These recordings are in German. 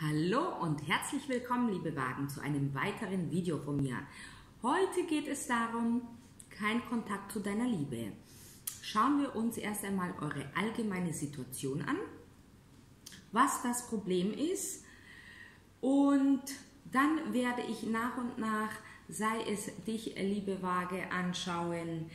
Hallo und herzlich willkommen, liebe Wagen, zu einem weiteren Video von mir. Heute geht es darum, kein Kontakt zu deiner Liebe. Schauen wir uns erst einmal eure allgemeine Situation an, was das Problem ist und dann werde ich nach und nach, sei es dich, liebe Waage, anschauen,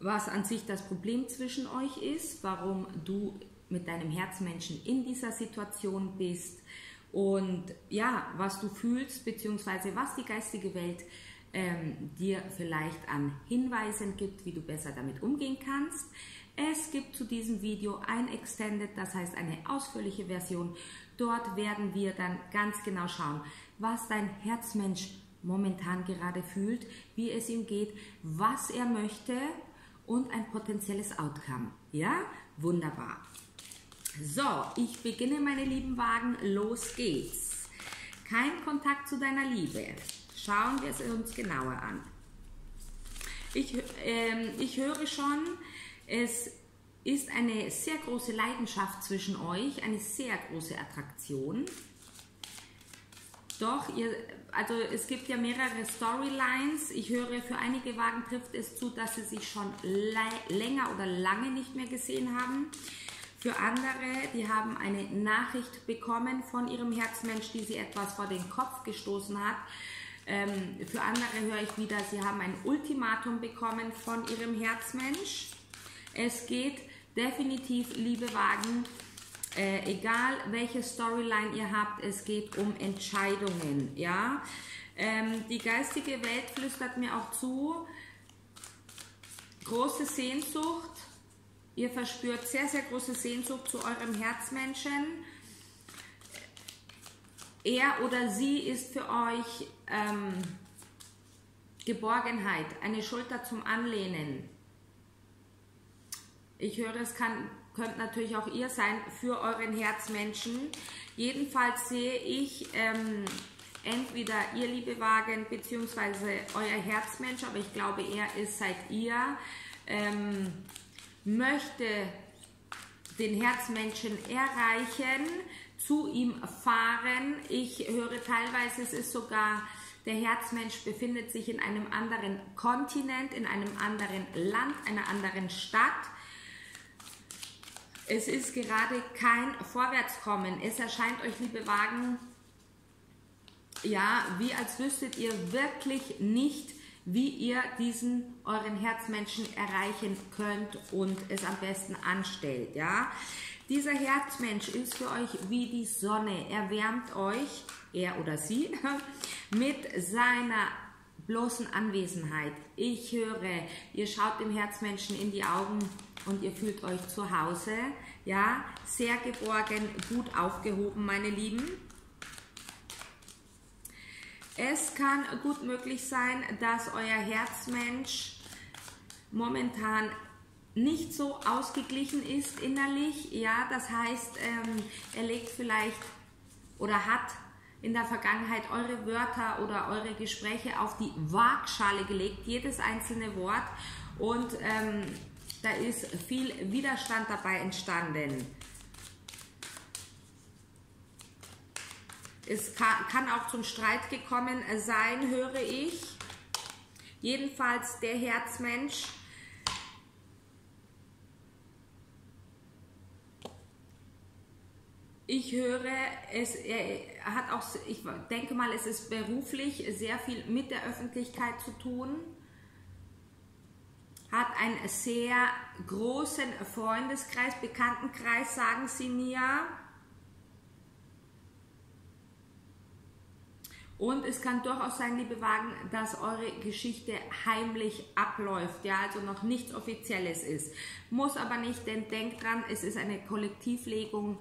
was an sich das Problem zwischen euch ist, warum du mit deinem Herzmenschen in dieser Situation bist und ja, was du fühlst, beziehungsweise was die geistige Welt ähm, dir vielleicht an Hinweisen gibt, wie du besser damit umgehen kannst. Es gibt zu diesem Video ein Extended, das heißt eine ausführliche Version. Dort werden wir dann ganz genau schauen, was dein Herzmensch momentan gerade fühlt, wie es ihm geht, was er möchte und ein potenzielles Outcome. Ja, wunderbar. So, ich beginne, meine lieben Wagen. Los geht's. Kein Kontakt zu deiner Liebe. Schauen wir es uns genauer an. Ich, äh, ich höre schon, es ist eine sehr große Leidenschaft zwischen euch, eine sehr große Attraktion. Doch, ihr, also es gibt ja mehrere Storylines. Ich höre, für einige Wagen trifft es zu, dass sie sich schon länger oder lange nicht mehr gesehen haben. Für andere, die haben eine Nachricht bekommen von ihrem Herzmensch, die sie etwas vor den Kopf gestoßen hat. Ähm, für andere höre ich wieder, sie haben ein Ultimatum bekommen von ihrem Herzmensch. Es geht definitiv, liebe Wagen, äh, egal welche Storyline ihr habt, es geht um Entscheidungen. Ja? Ähm, die geistige Welt flüstert mir auch zu, große Sehnsucht, Ihr verspürt sehr, sehr große Sehnsucht zu eurem Herzmenschen. Er oder sie ist für euch ähm, Geborgenheit, eine Schulter zum Anlehnen. Ich höre, es kann, könnt natürlich auch ihr sein für euren Herzmenschen. Jedenfalls sehe ich ähm, entweder ihr liebe Wagen beziehungsweise euer Herzmensch, aber ich glaube, er ist seid ihr. Ähm, möchte den Herzmenschen erreichen, zu ihm fahren. Ich höre teilweise, es ist sogar, der Herzmensch befindet sich in einem anderen Kontinent, in einem anderen Land, einer anderen Stadt. Es ist gerade kein Vorwärtskommen. Es erscheint euch, liebe Wagen, ja, wie als wüsstet ihr wirklich nicht, wie ihr diesen euren Herzmenschen erreichen könnt und es am besten anstellt, ja. Dieser Herzmensch ist für euch wie die Sonne. Er wärmt euch, er oder sie, mit seiner bloßen Anwesenheit. Ich höre, ihr schaut dem Herzmenschen in die Augen und ihr fühlt euch zu Hause, ja, sehr geborgen, gut aufgehoben, meine Lieben. Es kann gut möglich sein, dass euer Herzmensch momentan nicht so ausgeglichen ist innerlich. Ja, das heißt, ähm, er legt vielleicht oder hat in der Vergangenheit eure Wörter oder eure Gespräche auf die Waagschale gelegt, jedes einzelne Wort. Und ähm, da ist viel Widerstand dabei entstanden. Es kann, auch zum Streit gekommen sein, höre ich. Jedenfalls der Herzmensch ich höre, es, er hat auch, ich denke mal, es ist beruflich sehr viel mit der Öffentlichkeit zu tun, hat einen sehr großen Freundeskreis, Bekanntenkreis, sagen sie mir. Und es kann durchaus sein, liebe Wagen, dass eure Geschichte heimlich abläuft, ja, also noch nichts Offizielles ist. Muss aber nicht, denn denkt dran, es ist eine Kollektivlegung,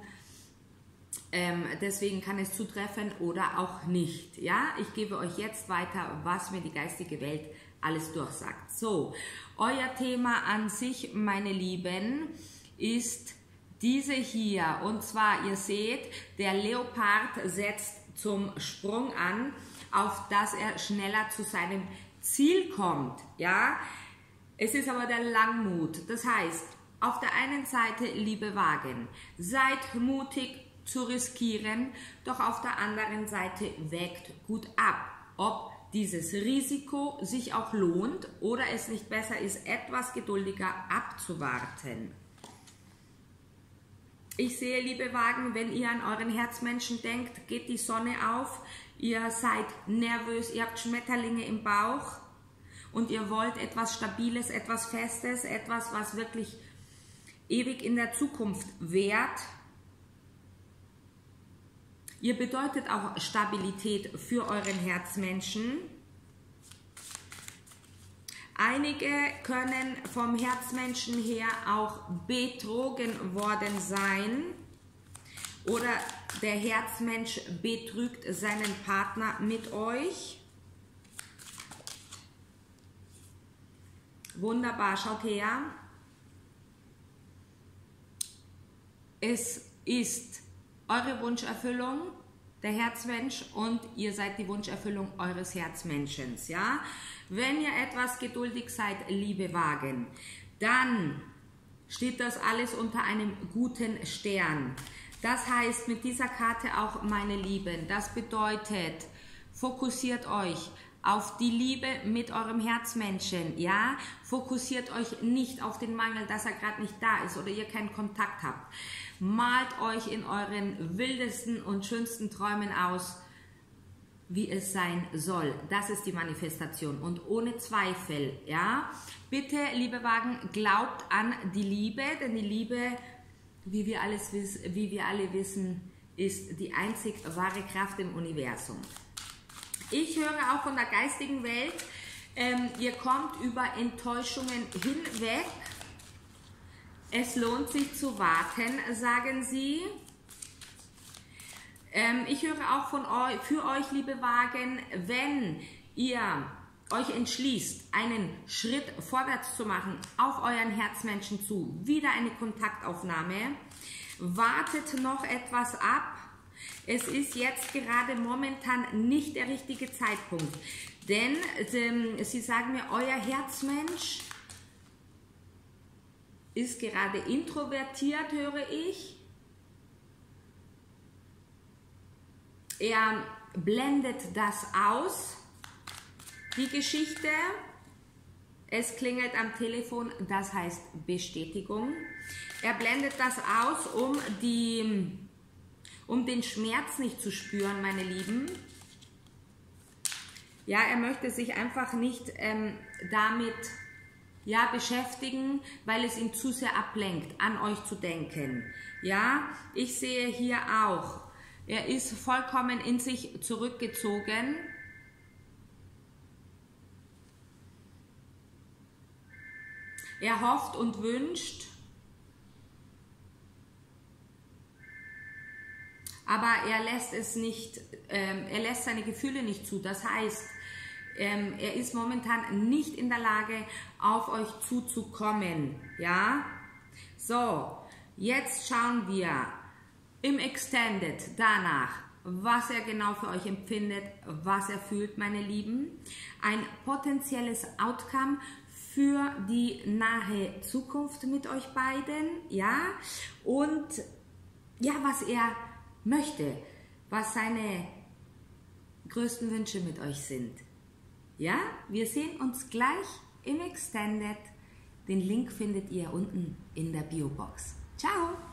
ähm, deswegen kann es zutreffen oder auch nicht, ja. Ich gebe euch jetzt weiter, was mir die geistige Welt alles durchsagt. So, euer Thema an sich, meine Lieben, ist diese hier. Und zwar, ihr seht, der Leopard setzt zum Sprung an, auf dass er schneller zu seinem Ziel kommt. Ja, es ist aber der Langmut. Das heißt, auf der einen Seite, liebe Wagen, seid mutig, zu riskieren, doch auf der anderen Seite wägt gut ab, ob dieses Risiko sich auch lohnt oder es nicht besser ist, etwas geduldiger abzuwarten. Ich sehe, liebe Wagen, wenn ihr an euren Herzmenschen denkt, geht die Sonne auf, ihr seid nervös, ihr habt Schmetterlinge im Bauch und ihr wollt etwas Stabiles, etwas Festes, etwas, was wirklich ewig in der Zukunft währt. Ihr bedeutet auch Stabilität für euren Herzmenschen. Einige können vom Herzmenschen her auch betrogen worden sein oder der Herzmensch betrügt seinen Partner mit euch. Wunderbar, schaut her. Es ist eure Wunscherfüllung, der Herzmensch und ihr seid die Wunscherfüllung eures Herzmenschens, ja? Wenn ihr etwas geduldig seid, liebe Wagen, dann steht das alles unter einem guten Stern. Das heißt mit dieser Karte auch meine Lieben, das bedeutet, fokussiert euch auf die Liebe mit eurem Herzmenschen, ja? Fokussiert euch nicht auf den Mangel, dass er gerade nicht da ist oder ihr keinen Kontakt habt. Malt euch in euren wildesten und schönsten Träumen aus, wie es sein soll. Das ist die Manifestation und ohne Zweifel, ja? Bitte, liebe Wagen, glaubt an die Liebe, denn die Liebe, wie wir, alles, wie wir alle wissen, ist die einzig wahre Kraft im Universum. Ich höre auch von der geistigen Welt, ähm, ihr kommt über Enttäuschungen hinweg. Es lohnt sich zu warten, sagen sie. Ähm, ich höre auch von euch, für euch, liebe Wagen, wenn ihr euch entschließt, einen Schritt vorwärts zu machen, auf euren Herzmenschen zu, wieder eine Kontaktaufnahme, wartet noch etwas ab, es ist jetzt gerade momentan nicht der richtige Zeitpunkt. Denn ähm, Sie sagen mir, euer Herzmensch ist gerade introvertiert, höre ich. Er blendet das aus, die Geschichte. Es klingelt am Telefon, das heißt Bestätigung. Er blendet das aus, um die um den Schmerz nicht zu spüren, meine Lieben. Ja, er möchte sich einfach nicht ähm, damit ja, beschäftigen, weil es ihn zu sehr ablenkt, an euch zu denken. Ja, ich sehe hier auch, er ist vollkommen in sich zurückgezogen. Er hofft und wünscht, aber er lässt es nicht, ähm, er lässt seine Gefühle nicht zu. Das heißt, ähm, er ist momentan nicht in der Lage, auf euch zuzukommen. Ja? So, jetzt schauen wir im Extended danach, was er genau für euch empfindet, was er fühlt, meine Lieben. Ein potenzielles Outcome für die nahe Zukunft mit euch beiden, ja? Und ja, was er möchte, was seine größten Wünsche mit euch sind. Ja, wir sehen uns gleich im Extended. Den Link findet ihr unten in der Biobox. Ciao!